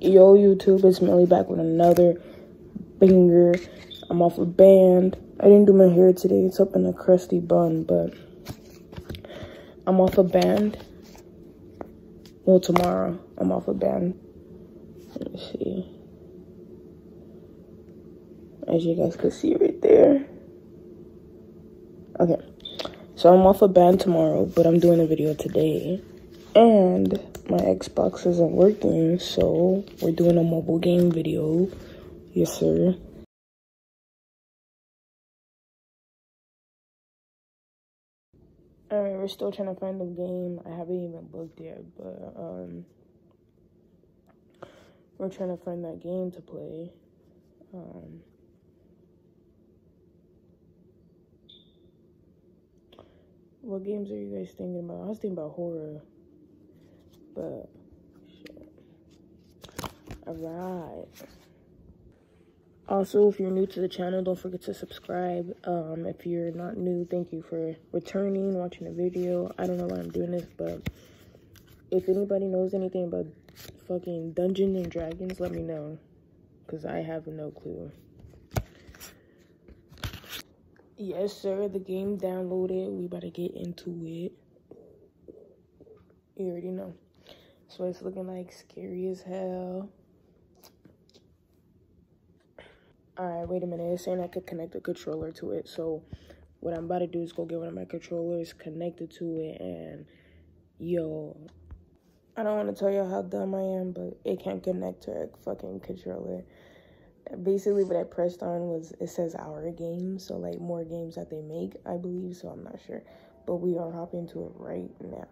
Yo, YouTube, it's Milly back with another banger. I'm off a band. I didn't do my hair today. It's up in a crusty bun, but I'm off a band. Well, tomorrow I'm off a band. Let me see. As you guys can see right there. Okay. So I'm off a band tomorrow, but I'm doing a video today. And my Xbox isn't working, so we're doing a mobile game video. Yes, sir. Alright, we're still trying to find the game. I haven't even looked yet, but um we're trying to find that game to play. Um What games are you guys thinking about? I was thinking about horror. Alright. Also, if you're new to the channel, don't forget to subscribe. Um, if you're not new, thank you for returning, watching the video. I don't know why I'm doing this, but if anybody knows anything about fucking Dungeons and Dragons, let me know. Because I have no clue. Yes, sir. The game downloaded. We to get into it. You already know. So it's looking like scary as hell. Alright, wait a minute. It's saying I could connect a controller to it. So what I'm about to do is go get one of my controllers, connected to it, and yo, I don't want to tell y'all how dumb I am, but it can't connect to a fucking controller basically what I pressed on was it says our game, so like more games that they make, I believe, so I'm not sure. But we are hopping to it right now.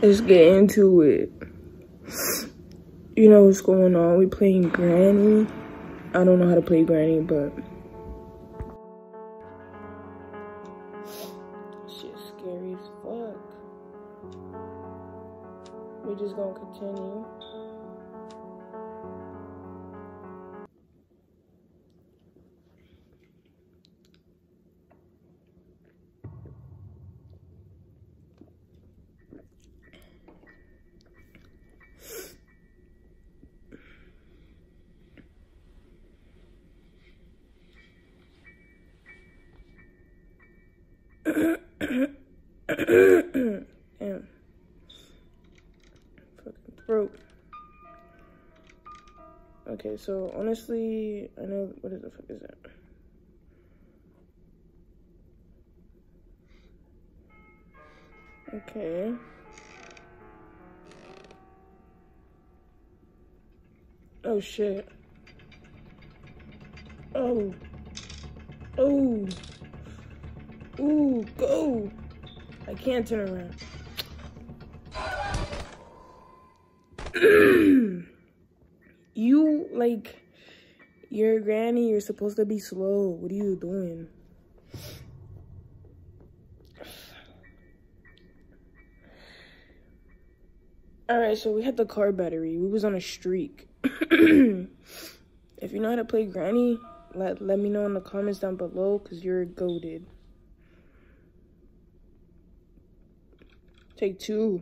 Let's get into it. You know what's going on. We playing Granny. I don't know how to play Granny, but shit scary as fuck. We're just gonna continue. Fucking throat. Okay, so honestly, I know what the fuck is that? Okay. Oh shit. Oh. Oh. Ooh, go. I can't turn around. you, like, your granny, you're supposed to be slow. What are you doing? Alright, so we had the car battery. We was on a streak. if you know how to play granny, let, let me know in the comments down below because you're goaded. Take two.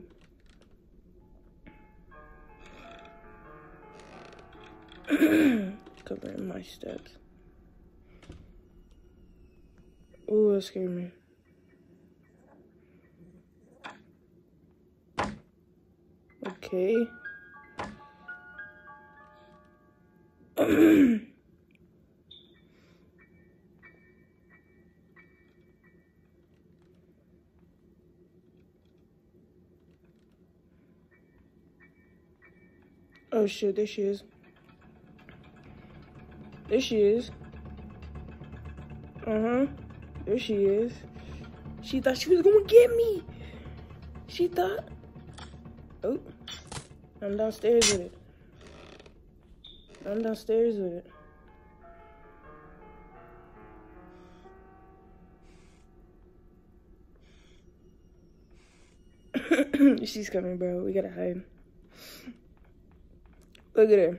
Covering my steps. Oh, that scared me. Okay. Oh shit, there she is. There she is. Uh-huh. There she is. She thought she was gonna get me. She thought. Oh. I'm downstairs with it. I'm downstairs with it. She's coming, bro. We gotta hide. Look at her.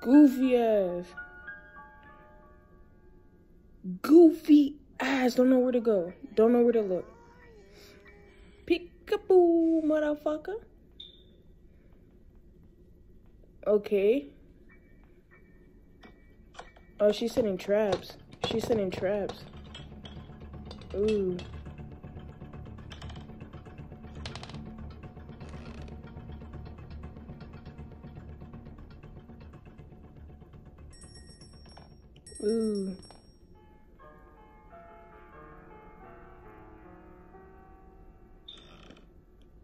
Goofy ass. Goofy ass. Don't know where to go. Don't know where to look. Peekaboo, motherfucker. Okay. Oh, she's setting traps. She's setting traps. Ooh. Ooh.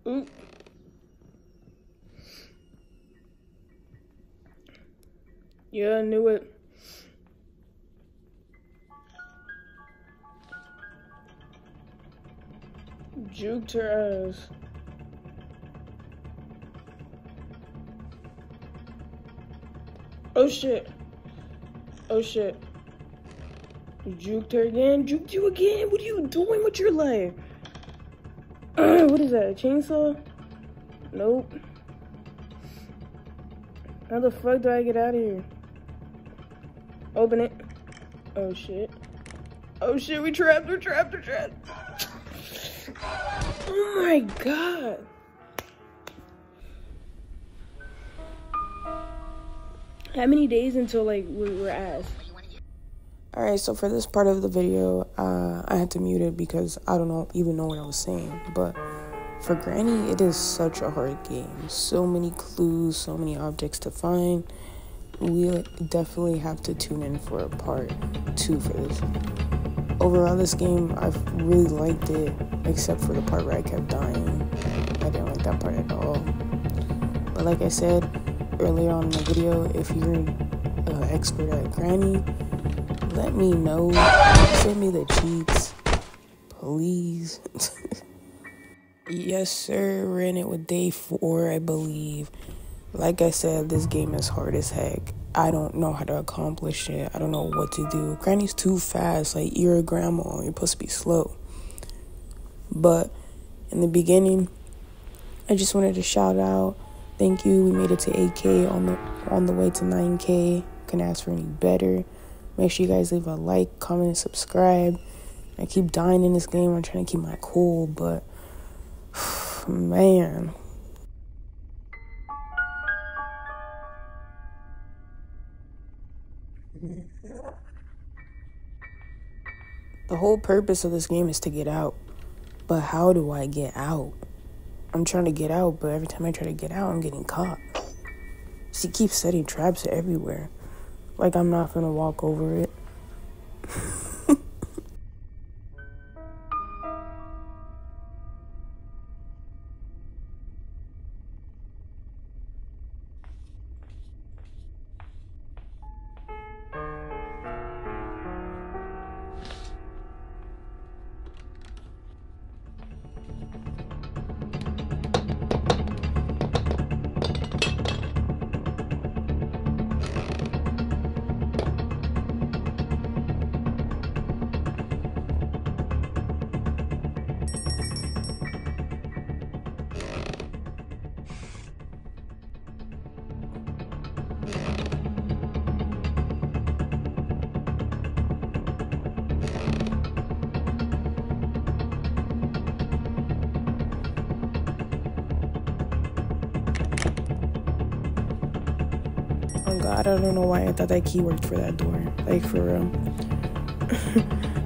Ooh. Yeah, I knew it. Juked her ass. Oh shit. Oh shit. Juked her again? Juked you again? What are you doing with your life? what is that? A chainsaw? Nope. How the fuck do I get out of here? Open it. Oh shit. Oh shit, we trapped, we're trapped, we're trapped. Oh my god. How many days until like we were asked? Alright, so for this part of the video, uh, I had to mute it because I don't know even know what I was saying. But for Granny, it is such a hard game. So many clues, so many objects to find. We definitely have to tune in for a part two for this. Overall, this game, I've really liked it, except for the part where I kept dying. I didn't like that part at all. But like I said earlier on in the video, if you're an expert at Granny, let me know. Send me the cheats, please. yes, sir. Ran it with day four, I believe. Like I said, this game is hard as heck. I don't know how to accomplish it. I don't know what to do. Granny's too fast. Like you're a grandma. You're supposed to be slow. But in the beginning, I just wanted to shout out. Thank you. We made it to 8K on the on the way to 9K. Can ask for any better. Make sure you guys leave a like, comment, and subscribe. I keep dying in this game. I'm trying to keep my cool, but man. The whole purpose of this game is to get out. But how do I get out? I'm trying to get out, but every time I try to get out, I'm getting caught. She keeps setting traps everywhere. Like I'm not gonna walk over it. Oh god, I don't know why I thought that key worked for that door. Like for real.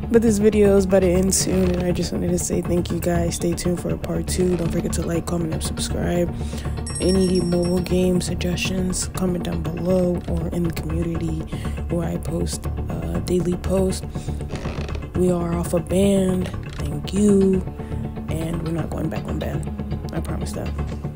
but this video is about to end soon and I just wanted to say thank you guys. Stay tuned for part two. Don't forget to like, comment, and subscribe. Any mobile game suggestions, comment down below or in the community where I post uh, daily posts. We are off a band. Thank you. And we're not going back on band. I promise that.